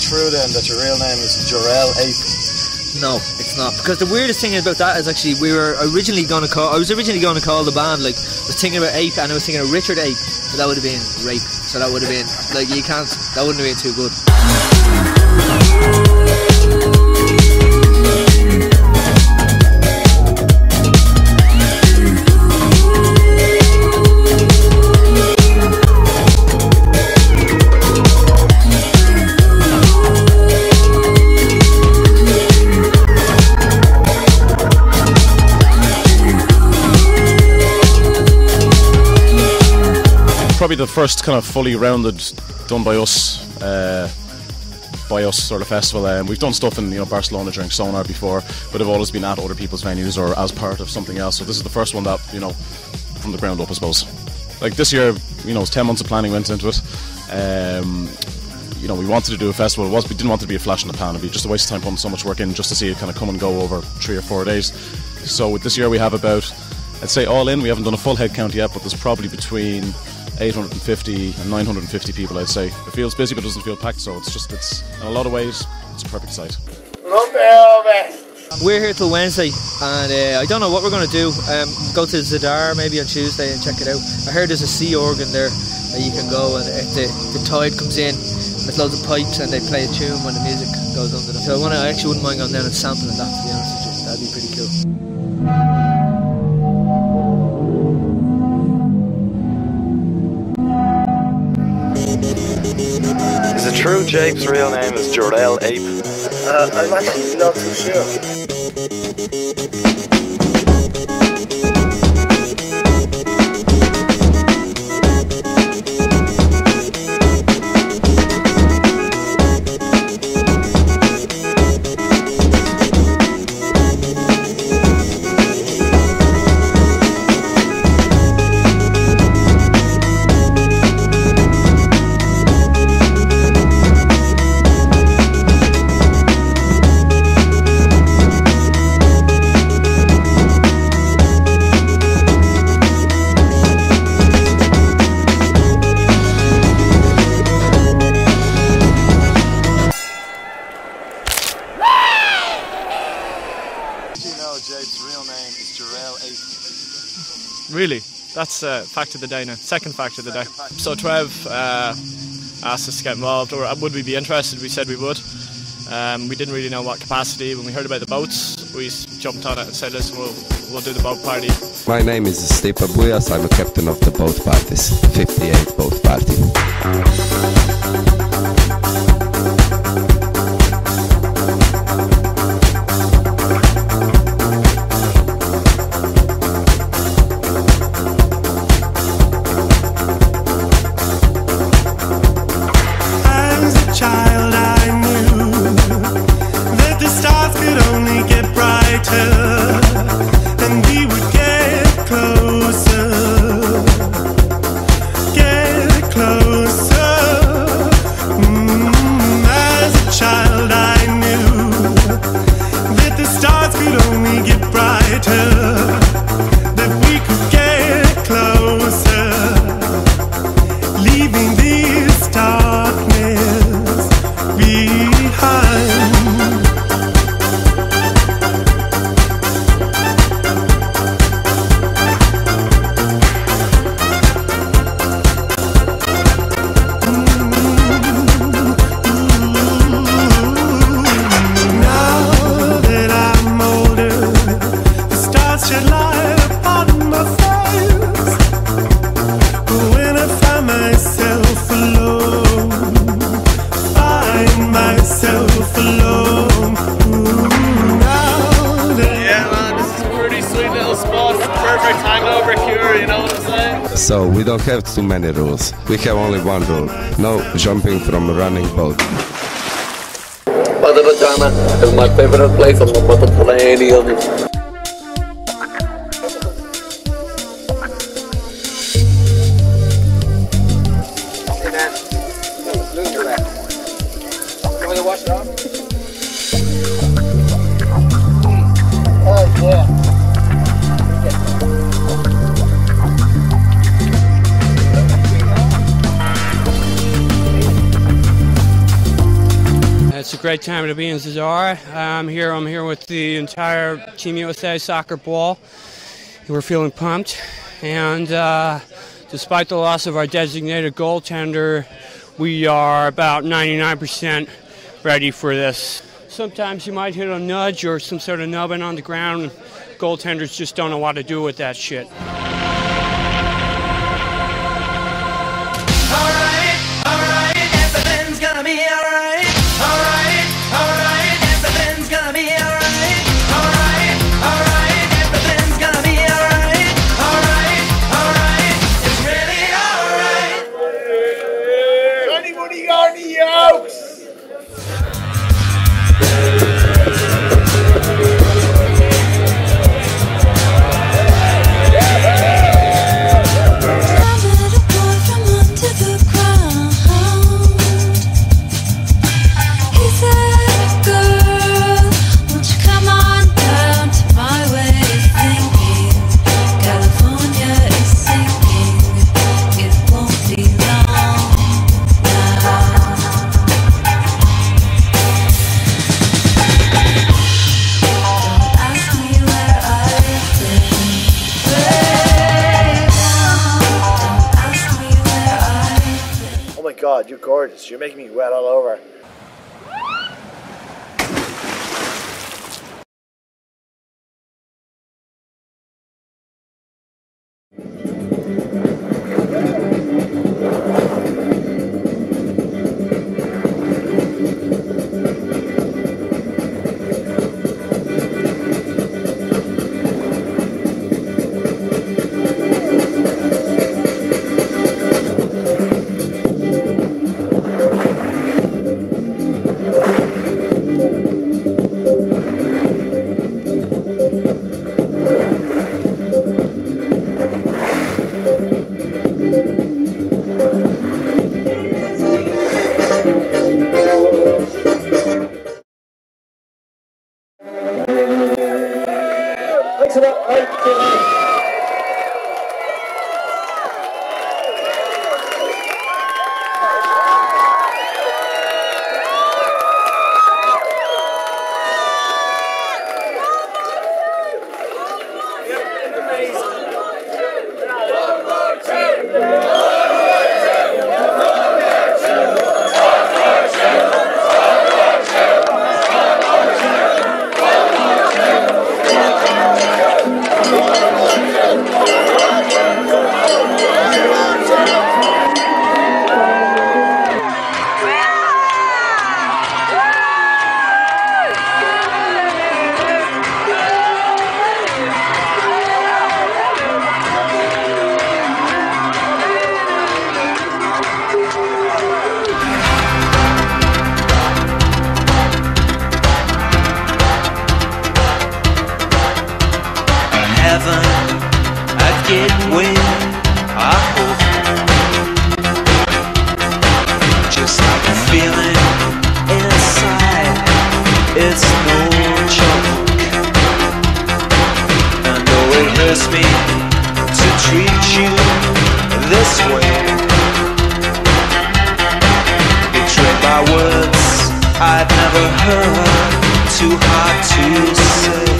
true then that your real name is Jurrell Ape? No, it's not. Because the weirdest thing about that is actually we were originally going to call. I was originally going to call the band like I was thinking about Ape and I was thinking of Richard Ape, but that would have been rape. So that would have been like you can't. That wouldn't have been too good. Probably the first kind of fully rounded done by us. Uh, by us sort of festival. Um, we've done stuff in you know Barcelona during Sonar before, but have always been at other people's venues or as part of something else. So this is the first one that you know from the ground up, I suppose. Like this year, you know, ten months of planning went into it. Um, you know, we wanted to do a festival. It was we didn't want it to be a flash in the pan. It'd be just a waste of time putting so much work in just to see it kind of come and go over three or four days. So with this year, we have about, I'd say all in, we haven't done a full head count yet, but there's probably between 850 and 950 people, I'd say. It feels busy, but doesn't feel packed. So it's just, it's in a lot of ways, it's a perfect site. We're here till Wednesday, and uh, I don't know what we're going to do. Um, go to Zadar maybe on Tuesday and check it out. I heard there's a sea organ there that you can go, and if the, the tide comes in, there's loads of pipes, and they play a tune when the music goes under them. So I want to, I actually wouldn't mind going down and sampling that. To be honest with you, that'd be pretty cool. True Jape's real name is Jurrell Ape? Uh, I'm actually not too sure. You real name is Jurrell Ape? Really? That's uh, fact of the day now. Second fact of the day. So Trev uh, asked us to get involved, or would we be interested? We said we would. Um, we didn't really know what capacity. When we heard about the boats, we jumped on it and said, listen, we'll, we'll do the boat party. My name is Stipa Bujas. I'm a captain of the boat parties, 58 boat party. So we don't have too many rules. We have only one rule: no jumping from a running boat. Padre is my favorite place on the Mediterranean. Great time to be in Cesar. I'm here. I'm here with the entire Team USA soccer ball. We're feeling pumped, and uh, despite the loss of our designated goaltender, we are about 99% ready for this. Sometimes you might hit a nudge or some sort of nubbin on the ground. Goaltenders just don't know what to do with that shit. God, you're gorgeous. You're making me wet all over. Thanks a lot. Bye. Heaven, I get wind, I hope. Just like a feeling inside, it's no joke. I know it hurts me to treat you this way. Betrayed by words I'd never heard, too hard to say.